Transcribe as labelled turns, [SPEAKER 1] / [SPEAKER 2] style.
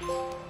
[SPEAKER 1] you